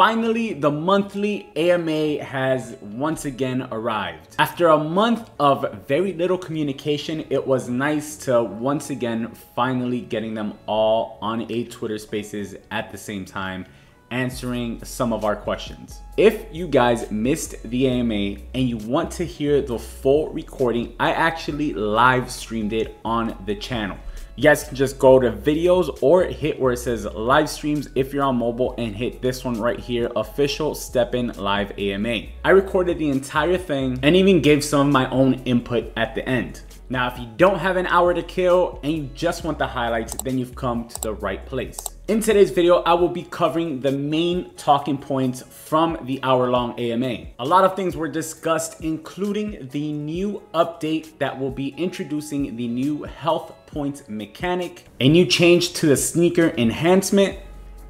Finally, the monthly AMA has once again arrived. After a month of very little communication, it was nice to once again finally getting them all on a Twitter Spaces at the same time answering some of our questions. If you guys missed the AMA and you want to hear the full recording, I actually live streamed it on the channel. You guys can just go to videos or hit where it says live streams if you're on mobile and hit this one right here, official STEPN live AMA. I recorded the entire thing and even gave some of my own input at the end. Now, if you don't have an hour to kill and you just want the highlights, then you've come to the right place. In today's video, I will be covering the main talking points from the hour-long AMA. A lot of things were discussed, including the new update that will be introducing the new health points mechanic, a new change to the sneaker enhancement,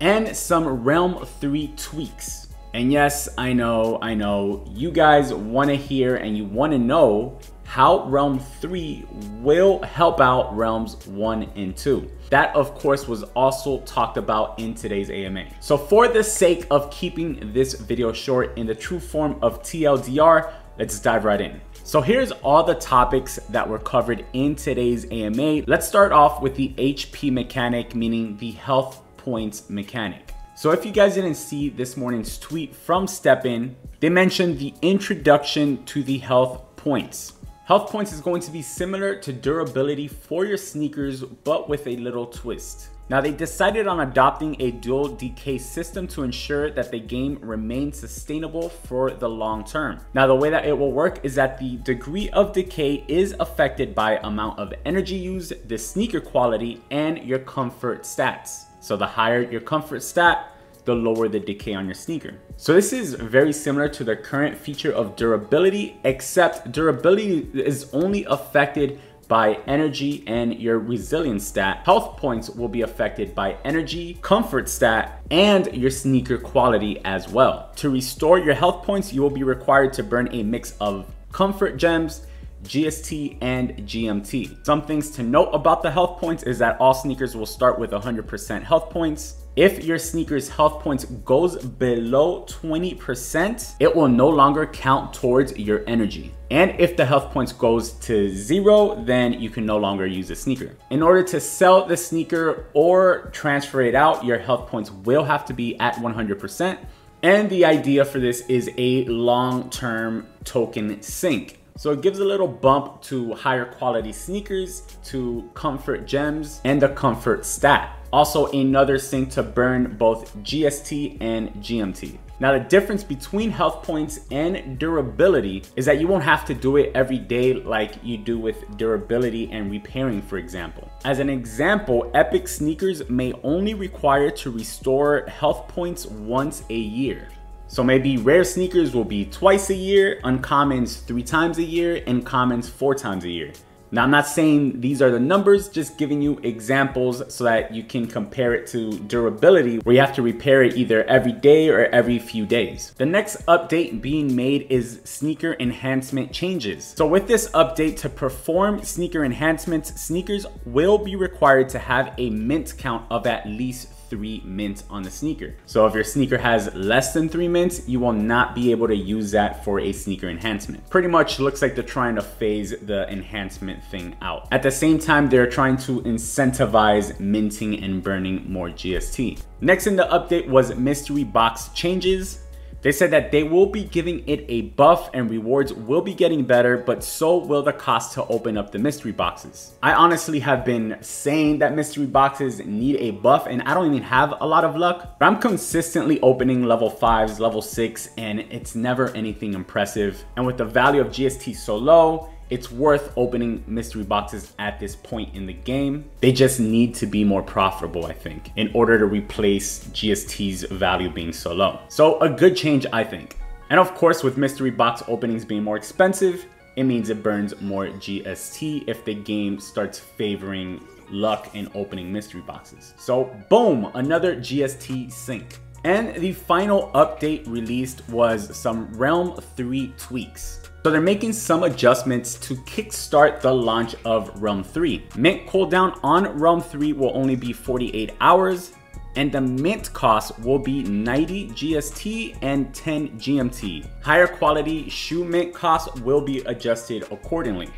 and some Realm 3 tweaks. And yes, I know, I know, you guys want to hear and you want to know how Realm 3 will help out Realms 1 and 2. That, of course, was also talked about in today's AMA. So for the sake of keeping this video short in the true form of TLDR, let's dive right in. So here's all the topics that were covered in today's AMA. Let's start off with the HP mechanic, meaning the health points mechanic. So if you guys didn't see this morning's tweet from STEPN, they mentioned the introduction to the health points. Health points is going to be similar to durability for your sneakers, but with a little twist. Now they decided on adopting a dual decay system to ensure that the game remains sustainable for the long term. Now the way that it will work is that the degree of decay is affected by amount of energy used, the sneaker quality, and your comfort stats. So the higher your comfort stat, the lower the decay on your sneaker. So this is very similar to the current feature of durability, except durability is only affected by energy and your resilience stat. Health points will be affected by energy, comfort stat, and your sneaker quality as well. To restore your health points, you will be required to burn a mix of comfort gems, GST, and GMT. Some things to note about the health points is that all sneakers will start with 100% health points. If your sneaker's health points goes below 20%, it will no longer count towards your energy. And if the health points goes to zero, then you can no longer use the sneaker. In order to sell the sneaker or transfer it out, your health points will have to be at 100%. And the idea for this is a long-term token sink. So it gives a little bump to higher quality sneakers, to comfort gems, and the comfort stat. Also another sink to burn both GST and GMT. Now the difference between health points and durability is that you won't have to do it every day like you do with durability and repairing for example. As an example, Epic sneakers may only require to restore health points once a year. So maybe rare sneakers will be twice a year, uncommons three times a year, and commons four times a year. Now, I'm not saying these are the numbers, just giving you examples so that you can compare it to durability where you have to repair it either every day or every few days. The next update being made is sneaker enhancement changes. So with this update to perform sneaker enhancements, sneakers will be required to have a mint count of at least three mints on the sneaker. So if your sneaker has less than three mints, you will not be able to use that for a sneaker enhancement. Pretty much looks like they're trying to phase the enhancement thing out. At the same time, they're trying to incentivize minting and burning more GST. Next in the update was mystery box changes. They said that they will be giving it a buff and rewards will be getting better, but so will the cost to open up the mystery boxes. I honestly have been saying that mystery boxes need a buff and I don't even have a lot of luck, but I'm consistently opening level 5s, level 6, and it's never anything impressive. And with the value of GST so low, it's worth opening mystery boxes at this point in the game. They just need to be more profitable, I think, in order to replace GST's value being so low. So a good change, I think. And of course, with mystery box openings being more expensive, it means it burns more GST if the game starts favoring luck in opening mystery boxes. So boom, another GST sink. And the final update released was some Realm 3 tweaks. So they're making some adjustments to kickstart the launch of Realm 3. Mint cooldown on Realm 3 will only be 48 hours. and the mint cost will be 90 GST and 10 GMT. Higher quality shoe mint costs will be adjusted accordingly.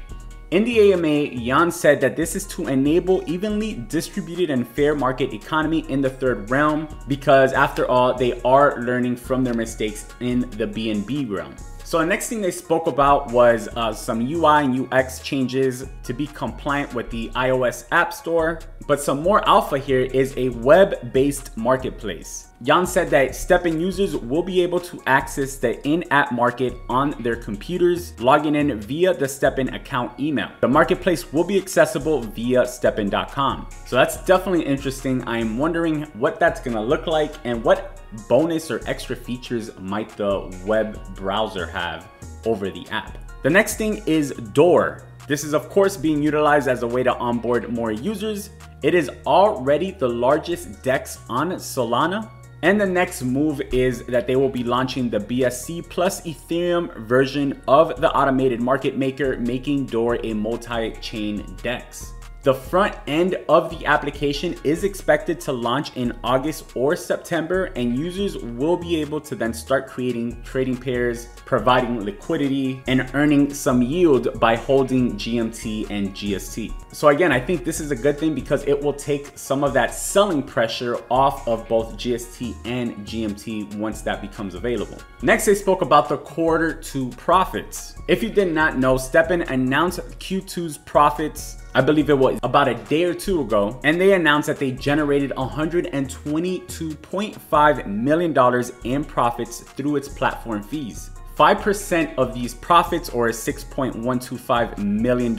In the AMA, Jan said that this is to enable evenly distributed and fair market economy in the third realm because after all, they are learning from their mistakes in the BNB realm. So the next thing they spoke about was uh, some UI and UX changes to be compliant with the iOS App Store. But some more alpha here is a web-based marketplace. Jan said that STEPN users will be able to access the in-app market on their computers, logging in via the STEPN account email. The marketplace will be accessible via STEPN.com. So that's definitely interesting. I'm wondering what that's gonna look like and what bonus or extra features might the web browser have over the app. The next thing is Dooar. This is of course being utilized as a way to onboard more users. It is already the largest DEX on Solana. And the next move is that they will be launching the BSC plus Ethereum version of the automated market maker, making Dooar a multi-chain DEX. The front end of the application is expected to launch in August or September, and users will be able to then start creating trading pairs, providing liquidity, and earning some yield by holding GMT and GST. So again, I think this is a good thing because it will take some of that selling pressure off of both GST and GMT once that becomes available. Next, they spoke about the quarter two profits. If you did not know, STEPN announced Q2's profits I believe it was about a day or two ago, and they announced that they generated $122.5 million in profits through its platform fees. 5% of these profits, or $6.125 million,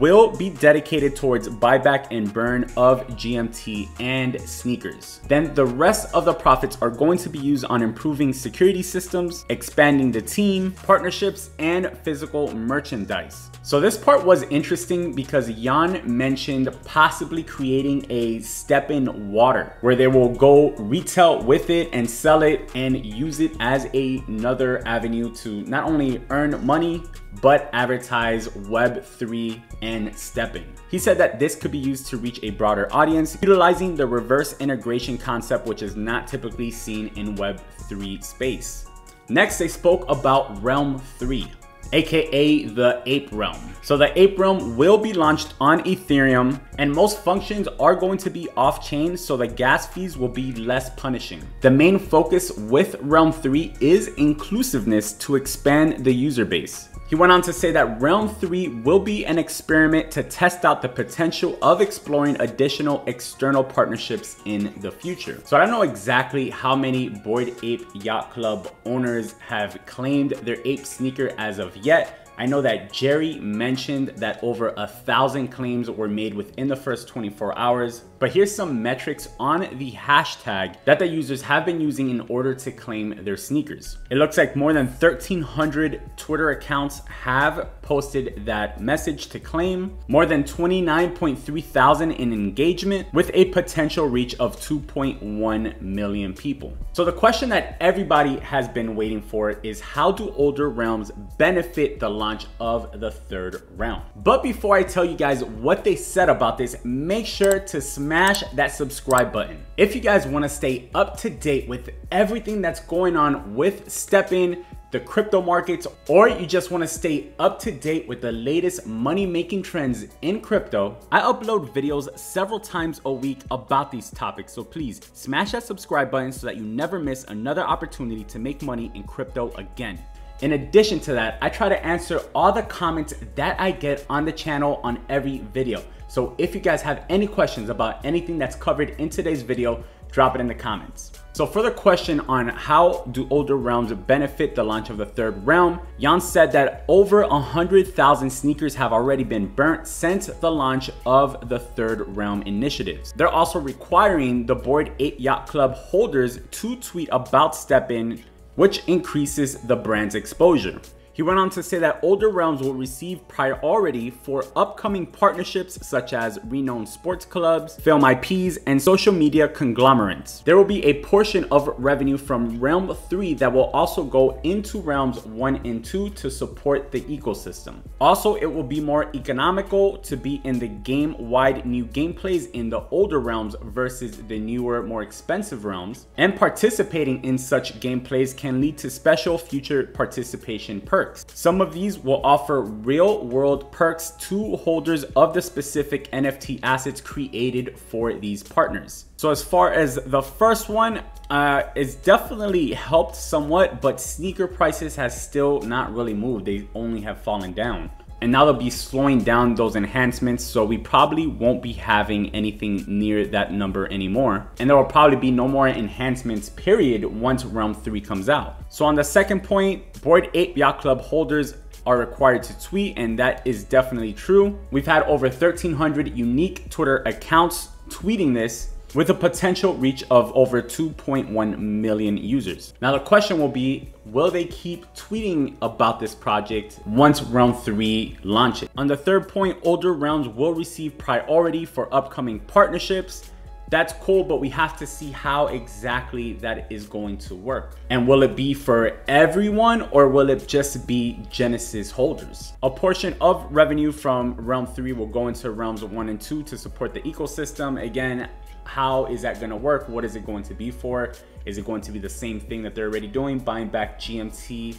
will be dedicated towards buyback and burn of GMT and sneakers. Then the rest of the profits are going to be used on improving security systems, expanding the team, partnerships, and physical merchandise. So this part was interesting because Jan mentioned possibly creating a STEPN water where they will go retail with it and sell it and use it as another avenue to not only earn money, but advertise Web3 and STEPN. He said that this could be used to reach a broader audience, utilizing the reverse integration concept, which is not typically seen in Web3 space. Next, they spoke about Realm 3 aka the Ape Realm. So the Ape Realm will be launched on Ethereum and most functions are going to be off-chain so the gas fees will be less punishing. The main focus with Realm 3 is inclusiveness to expand the user base. He went on to say that Realm 3 will be an experiment to test out the potential of exploring additional external partnerships in the future. So I don't know exactly how many Bored Ape Yacht Club owners have claimed their ape sneaker as of yet, I know that Jerry mentioned that over a thousand claims were made within the first 24 hours, but here's some metrics on the hashtag that the users have been using in order to claim their sneakers. It looks like more than 1300 Twitter accounts have posted that message to claim, more than 29.3 thousand in engagement with a potential reach of 2.1 million people. So the question that everybody has been waiting for is how do older realms benefit the launch of the third round. But before I tell you guys what they said about this, make sure to smash that subscribe button. If you guys wanna stay up to date with everything that's going on with STEPN, the crypto markets, or you just want to stay up to date with the latest money making trends in crypto, I upload videos several times a week about these topics. So please smash that subscribe button so that you never miss another opportunity to make money in crypto again. In addition to that, I try to answer all the comments that I get on the channel on every video. So if you guys have any questions about anything that's covered in today's video, drop it in the comments. So for the question on how do older realms benefit the launch of the third realm, Yan said that over 100,000 sneakers have already been burnt since the launch of the third realm initiatives. They're also requiring the Bored Ape Yacht Club holders to tweet about STEPN which increases the brand's exposure. He went on to say that older realms will receive priority for upcoming partnerships such as renowned sports clubs, film IPs, and social media conglomerates. There will be a portion of revenue from Realm 3 that will also go into Realms 1 and 2 to support the ecosystem. Also, it will be more economical to be in the game-wide new gameplays in the older realms versus the newer, more expensive realms, and participating in such gameplays can lead to special future participation perks. Some of these will offer real world perks to holders of the specific NFT assets created for these partners. So as far as the first one, uh, it's definitely helped somewhat, but sneaker prices has still not really moved. They only have fallen down and now they'll be slowing down those enhancements so we probably won't be having anything near that number anymore. And there will probably be no more enhancements period once realm 3 comes out. So on the second point bored ape yacht club holders are required to tweet and that is definitely true. We've had over 1300 unique twitter accounts tweeting this with a potential reach of over 2.1 million users. Now the question will be, will they keep tweeting about this project once Realm 3 launches? On the third point, older rounds will receive priority for upcoming partnerships. That's cool, but we have to see how exactly that is going to work. And will it be for everyone or will it just be Genesis holders? A portion of revenue from Realm 3 will go into Realms 1 and 2 to support the ecosystem. Again, how is that going to work? What is it going to be for? Is it going to be the same thing that they're already doing, buying back GMT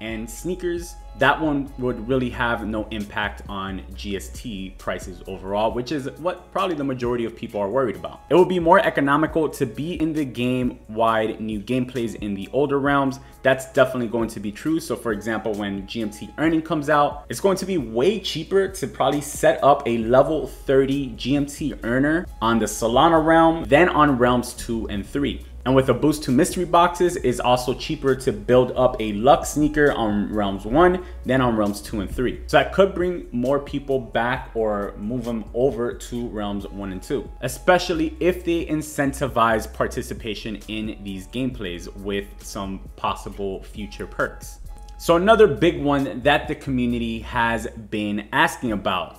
and sneakers? That one would really have no impact on GST prices overall, which is what probably the majority of people are worried about. It will be more economical to be in the game wide new gameplays in the older realms. That's definitely going to be true. So for example, when GMT earning comes out, it's going to be way cheaper to probably set up a level 30 GMT earner on the Solana realm than on realms two and three. And with a boost to mystery boxes, it's also cheaper to build up a luck sneaker on realms one than on realms two and three. So that could bring more people back or move them over to realms one and two, especially if they incentivize participation in these gameplays with some possible future perks. So another big one that the community has been asking about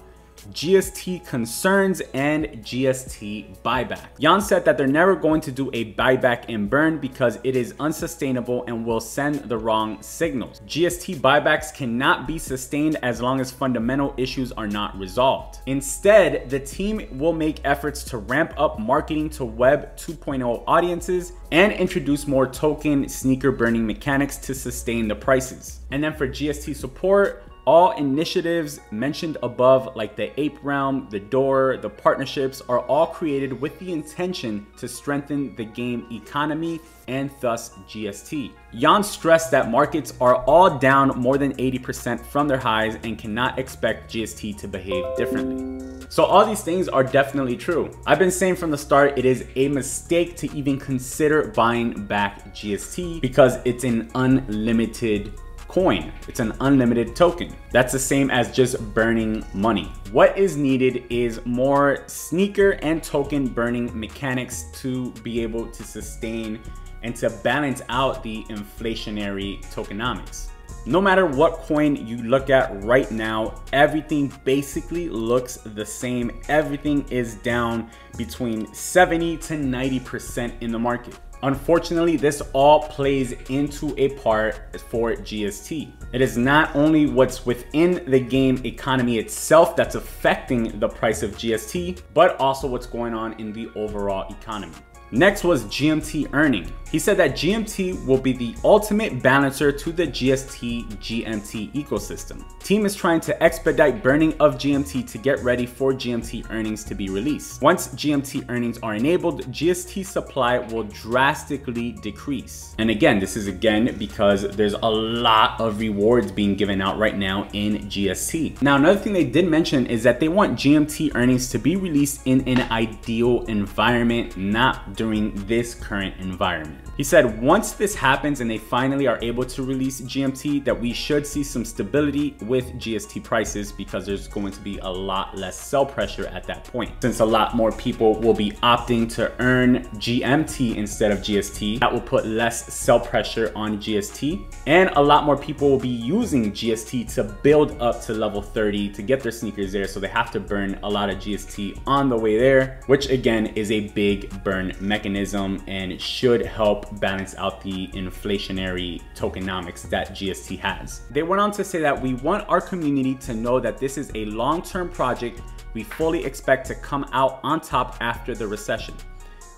GST concerns and GST buyback. Yan said that they're never going to do a buyback and burn because it is unsustainable and will send the wrong signals. GST buybacks cannot be sustained as long as fundamental issues are not resolved. Instead, the team will make efforts to ramp up marketing to Web 2.0 audiences and introduce more token sneaker burning mechanics to sustain the prices. And then for GST support, all initiatives mentioned above, like the Ape Realm, the Dooar, the partnerships, are all created with the intention to strengthen the game economy and thus GST. Yan stressed that markets are all down more than 80% from their highs and cannot expect GST to behave differently. So all these things are definitely true. I've been saying from the start, it is a mistake to even consider buying back GST because it's an unlimited coin. It's an unlimited token. That's the same as just burning money. What is needed is more sneaker and token burning mechanics to be able to sustain and to balance out the inflationary tokenomics. No matter what coin you look at right now, everything basically looks the same. Everything is down between 70 to 90% in the market. Unfortunately, this all plays into a part for GST. It is not only what's within the game economy itself that's affecting the price of GST, but also what's going on in the overall economy. Next was GMT earning. He said that GMT will be the ultimate balancer to the GST GMT ecosystem. Team is trying to expedite burning of GMT to get ready for GMT earnings to be released. Once GMT earnings are enabled, GST supply will drastically decrease. And again, this is again because there's a lot of rewards being given out right now in GST. Now, another thing they did mention is that they want GMT earnings to be released in an ideal environment, not during this current environment. He said once this happens and they finally are able to release GMT, that we should see some stability with GST prices because there's going to be a lot less sell pressure at that point. Since a lot more people will be opting to earn GMT instead of GST, that will put less sell pressure on GST. And a lot more people will be using GST to build up to level 30 to get their sneakers there. So they have to burn a lot of GST on the way there, which again is a big burn mechanism and should help balance out the inflationary tokenomics that GST has. They went on to say that we want our community to know that this is a long-term project we fully expect to come out on top after the recession.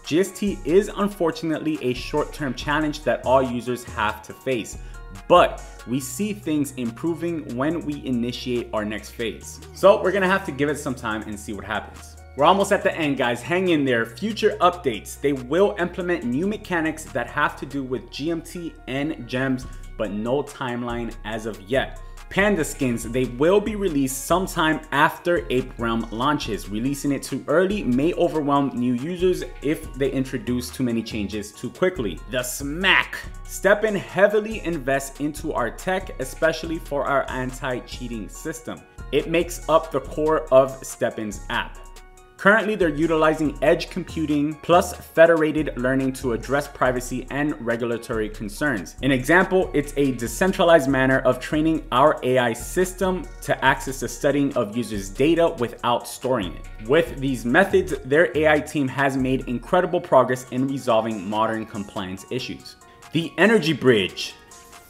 GST is unfortunately a short-term challenge that all users have to face, but we see things improving when we initiate our next phase. So we're gonna have to give it some time and see what happens. We're almost at the end, guys. Hang in there. Future updates. They will implement new mechanics that have to do with GMT and gems, but no timeline as of yet. Panda skins, they will be released sometime after Ape Realm launches. Releasing it too early may overwhelm new users if they introduce too many changes too quickly. The Smack. STEPN heavily invests into our tech, especially for our anti-cheating system. It makes up the core of STEPN's app. Currently, they're utilizing edge computing plus federated learning to address privacy and regulatory concerns. An example, it's a decentralized manner of training our AI system to access the studying of users' data without storing it. With these methods, their AI team has made incredible progress in resolving modern compliance issues. The Energy Bridge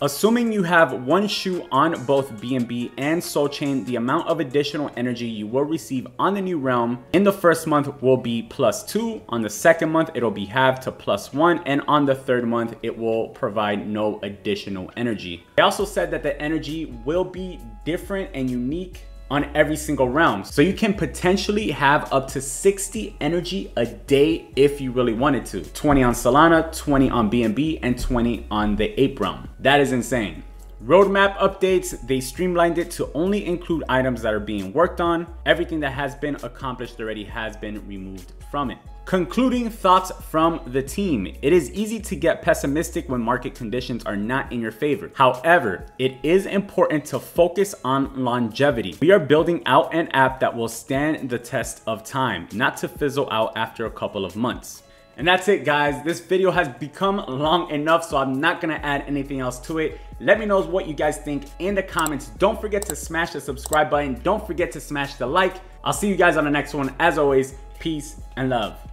Assuming you have one shoe on both BNB and Sol chain, the amount of additional energy you will receive on the new realm in the first month will be plus two. On the second month, it'll be halved to plus one. And on the third month, it will provide no additional energy. They also said that the energy will be different and unique on every single realm. So you can potentially have up to 60 energy a day if you really wanted to. 20 on Solana, 20 on BNB, and 20 on the Ape realm. That is insane. Roadmap updates, they streamlined it to only include items that are being worked on. Everything that has been accomplished already has been removed from it. Concluding thoughts from the team. It is easy to get pessimistic when market conditions are not in your favor. However, it is important to focus on longevity. We are building out an app that will stand the test of time, not to fizzle out after a couple of months. And that's it guys. This video has become long enough, so I'm not gonna add anything else to it. Let me know what you guys think in the comments. Don't forget to smash the subscribe button. Don't forget to smash the like. I'll see you guys on the next one. As always, peace and love.